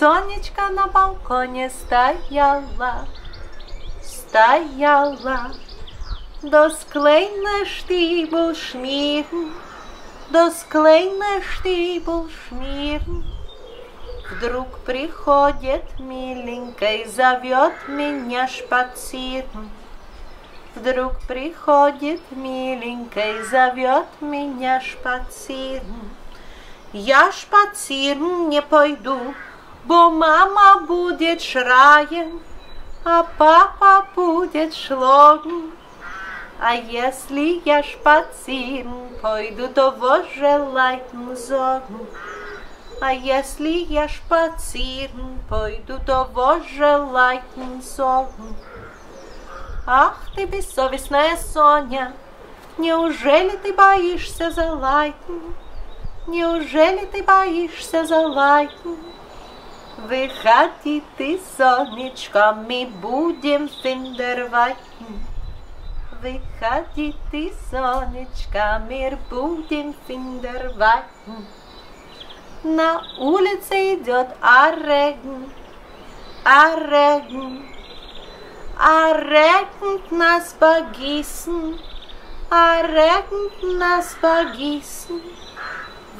Сонечка на балконе стояла, стояла. Das kleine Stiebel schmieren, das kleine Stiebel schmieren. Вдруг приходит миленькая, зовет меня шпациeren. Вдруг приходит миленькая, зовет меня шпациeren. Я шпациeren не пойду, бо мама будет шраен, а папа будет шлоген. А если я шпациeren пойду, was желаeten sorgen? А если я шпациeren пойду, was желаeten sorgen? Ах ты бессовестная Соня, неужели ты боишься за лайтен? Неужели ты боишься за лайтен? Выходи ты, сонечко, мы будем финдервайтен. Выходи ты, сонечка, мир будем финдервайтен. На улице идет Ареген, Ареген, А regnet нас погиssen, а regnet нас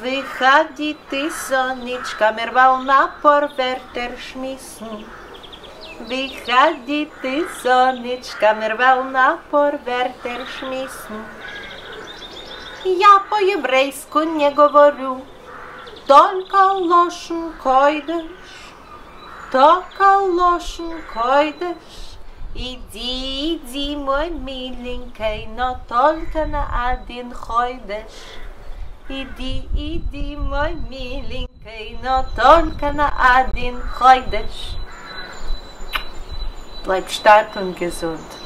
погиssen. Выходи ты, сонечка, мир волна порвертер шмиssen. Выходи ты, сонечка, мир волна порвертер шмиssen. Я по-еврейску не говорю, только лошен койдеш, только лошен койдеш. Иди, иди, мой миленький, но только на один ходишь. idi idi moy milinkey no ton kana adin khoydesh bleib stark und gesund